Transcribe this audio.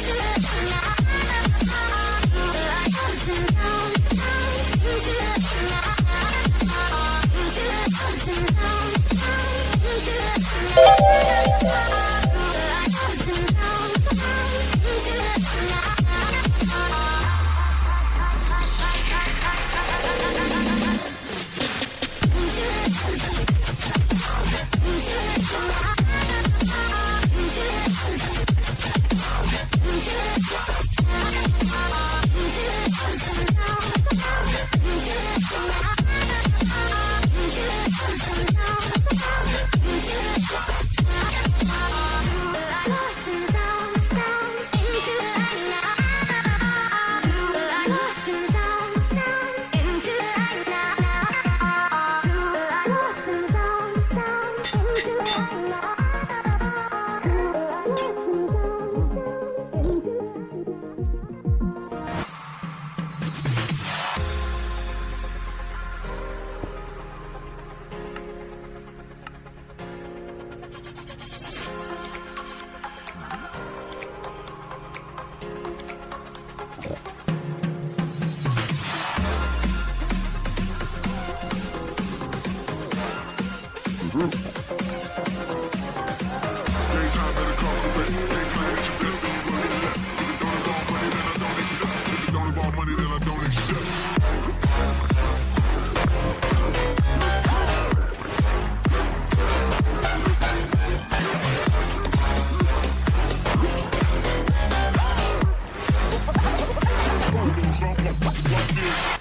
to What, what, what is